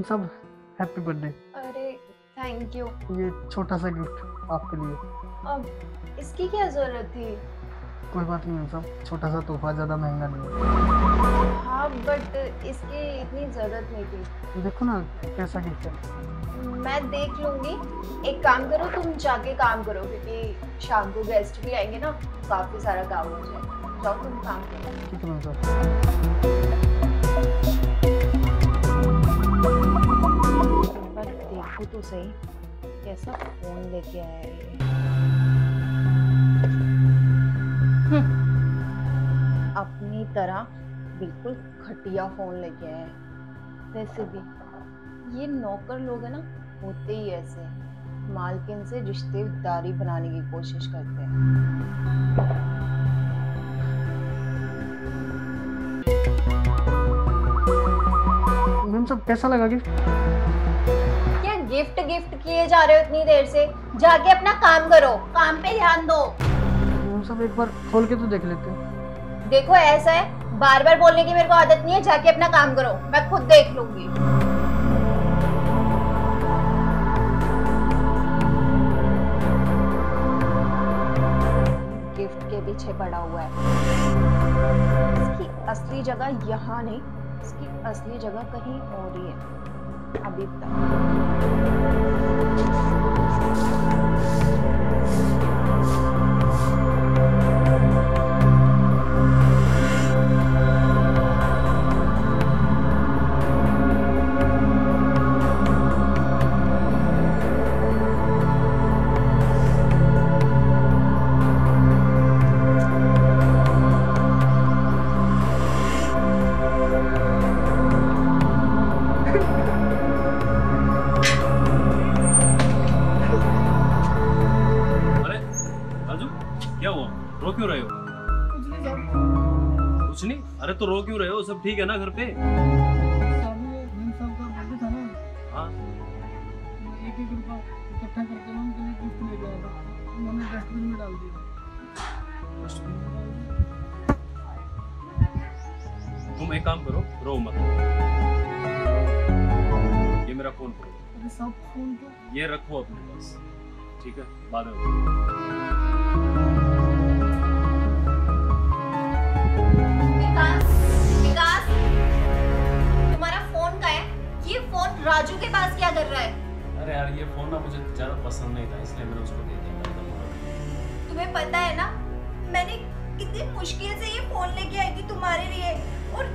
Ma'am साहब happy birthday. अरे thank you ये छोटा सा गिफ्ट आपके लिए। अब इसकी क्या ज़रूरत थी? कोई बात नहीं साहब छोटा सा तोहफा ज़्यादा महँगा नहीं है। हाँ बट इसकी इतनी ज़रूरत नहीं थी। तो देखो ना कैसा गिफ्ट है। मैं देख लूँगी। एक काम करो तुम जाके काम करो क्योंकि शाम को गेस्ट भी आएँगे ना काफ़ी सारा काम हो जाए जाओ तुम काम करो। ठीक है मैम देखो तो सही। कैसा फ़ोन लेके आया है हम्म, अपनी तरह बिल्कुल खटिया फ़ोन लेके आया है। वैसे भी ये नौकर लोग हैं ना होते ही ऐसे। मालकिन से रिश्तेदारी बनाने की कोशिश करते हैं। मैम साहब कैसा लगा गिफ्ट? गिफ्ट गिफ्ट किए जा रहे हो इतनी देर से। जाके अपना काम करो। काम पे ध्यान दो। साहब एक बार खोल के तो देख लेते हैं। देखो ऐसा है बार बार बोलने की मेरे को आदत नहीं है जाके अपना काम करो। मैं खुद देख लूँगी। गिफ्ट के पीछे पड़ा हुआ है। इसकी असली जगह यहाँ नहीं इसकी असली जगह कहीं और ही है। अभी तक राजू क्या हुआ? रो क्यों रहे हो? कुछ नहीं अरे तो रो क्यों रहे हो? सब ठीक है ना घर पे? हाँ। एक एक रुपया इकट्ठा करके ना उनके लिए गिफ्ट लेके आया था। उन्होंने डस्टबिन में डाल दिया। तुम एक काम करो रो मत। ये मेरा फ़ोन करो सब फ़ोन तो ये रखो अपने पास। ठीक है? बाद में। राजू के पास क्या कर रहा है? अरे यार ये फ़ोन ना मुझे ज़्यादा पसंद नहीं था इसलिए मैंने उसको दे दिया। तुम्हें पता है ना मैंने कितनी मुश्किल से ये फ़ोन लेके आई थी तुम्हारे लिए। और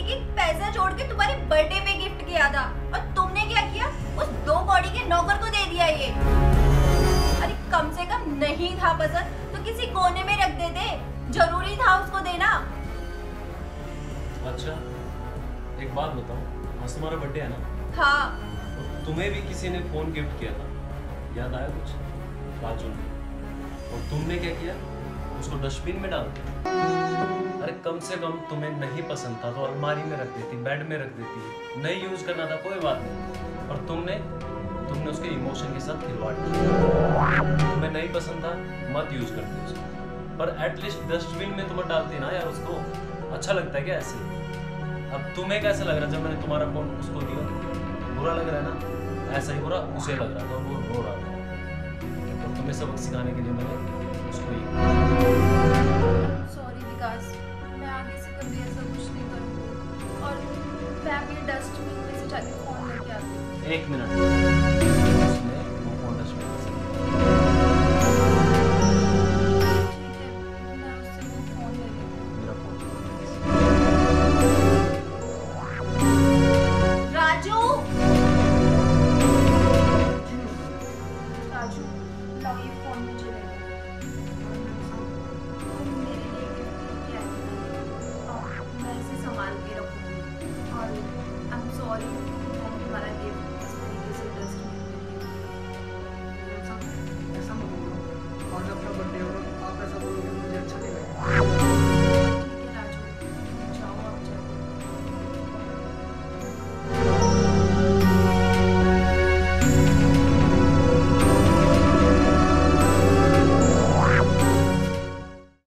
एक एक पैसा जोड़ के तुम्हारे बर्थडे पे गिफ्ट किया था। और तुमने क्या किया? उस दो बॉडी के नौकर को दे दिया ये। अरे कम से कम नहीं था पसंद तो किसी कोने में रख देते। ज़रूरी था उसको देना। अच्छा एक बात बताओ आज तुम्हारा बर्थडे है ना? हाँ तुम्हें भी किसी ने फ़ोन गिफ्ट किया था? याद आया कुछ? राजू ने और तुमने क्या किया? उसको डस्टबिन में डाल दिया। अरे कम से कम तुम्हें नहीं पसंद था तो अलमारी में रख देती, बेड में रख देती। नहीं यूज़ करना था, कोई बात नहीं। और तुमने तुमने उसके इमोशन के साथ खिलवाड़ किया। तुम्हें नहीं पसंद था, मत यूज़ करते उसको। पर एटलीस्ट डस्टबिन में तुम्हें डालती ना यार उसको। अच्छा लगता है क्या ऐसे? अब तुम्हें कैसा लग रहा है जब मैंने तुम्हारा फ़ोन उसको दिया? बुरा लग रहा है ना ऐसा ही बुरा उसे लग रहा था वो रो रहा था तो तुम्हें सबक सिखाने के लिए मैंने उसको सॉरी विकास मैं आगे से कभी ऐसा कुछ नहीं करूँगी। और मैं अभी डस्टबिन में से जाके फ़ोन लेके आती हूँ। एक मिनट। contact number